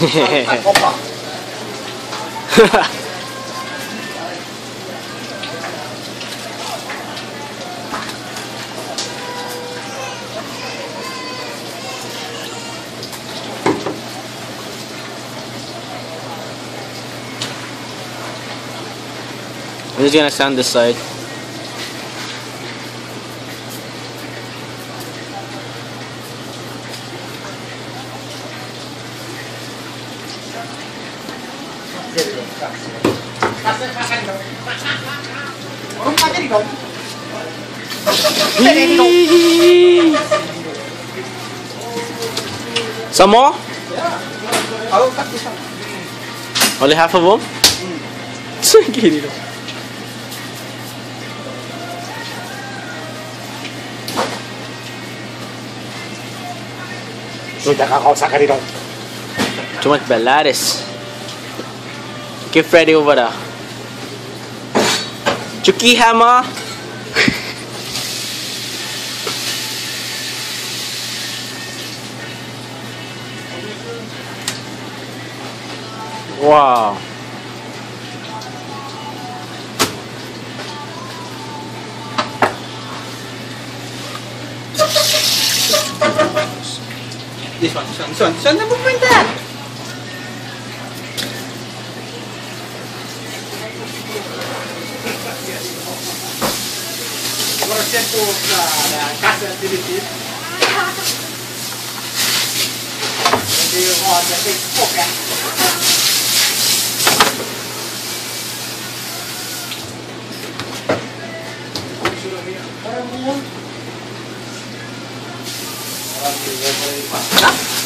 嘿嘿嘿，哈哈。I'm just gonna stand this side. Some more? One. Only half of them? Sige Sudah kakausa ka dito. Too much Bellaris. Get Freddy over there. Chucky Hammer. wow. This one, this one, this one, this one, then movement that. Agora Thank you. thì em hơi khoảng